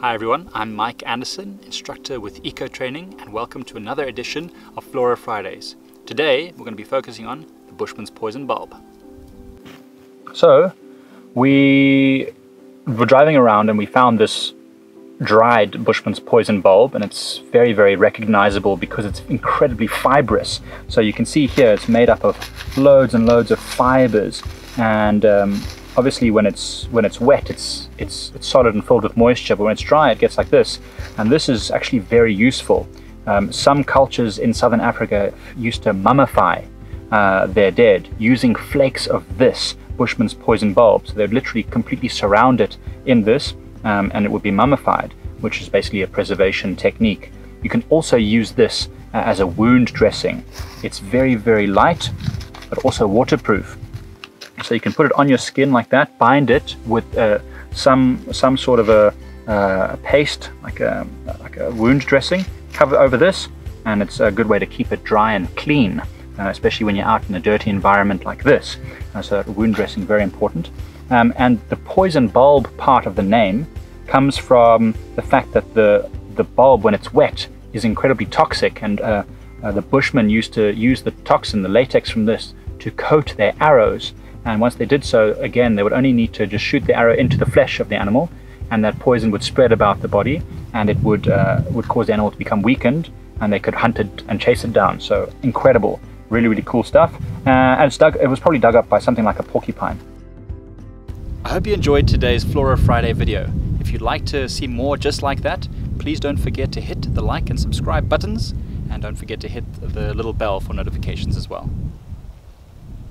Hi everyone, I'm Mike Anderson, instructor with Eco Training, and welcome to another edition of Flora Fridays. Today we're going to be focusing on the Bushman's poison bulb. So, we were driving around and we found this dried Bushman's poison bulb and it's very very recognizable because it's incredibly fibrous so you can see here it's made up of loads and loads of fibers and um, obviously when it's when it's wet it's it's it's solid and filled with moisture but when it's dry it gets like this. And this is actually very useful. Um, some cultures in southern Africa used to mummify uh, their dead using flakes of this Bushman's poison bulb. So they'd literally completely surround it in this um, and it would be mummified which is basically a preservation technique. You can also use this uh, as a wound dressing. It's very very light but also waterproof so you can put it on your skin like that, bind it with uh, some some sort of a, uh, paste, like a, like a wound dressing, cover over this, and it's a good way to keep it dry and clean, uh, especially when you're out in a dirty environment like this. Uh, so wound dressing, very important. Um, and the poison bulb part of the name comes from the fact that the, the bulb, when it's wet, is incredibly toxic, and uh, uh, the Bushmen used to use the toxin, the latex from this, to coat their arrows and once they did so, again, they would only need to just shoot the arrow into the flesh of the animal, and that poison would spread about the body, and it would uh, would cause the animal to become weakened, and they could hunt it and chase it down. So incredible, really, really cool stuff. Uh, and dug, it was probably dug up by something like a porcupine. I hope you enjoyed today's Flora Friday video. If you'd like to see more just like that, please don't forget to hit the like and subscribe buttons, and don't forget to hit the little bell for notifications as well.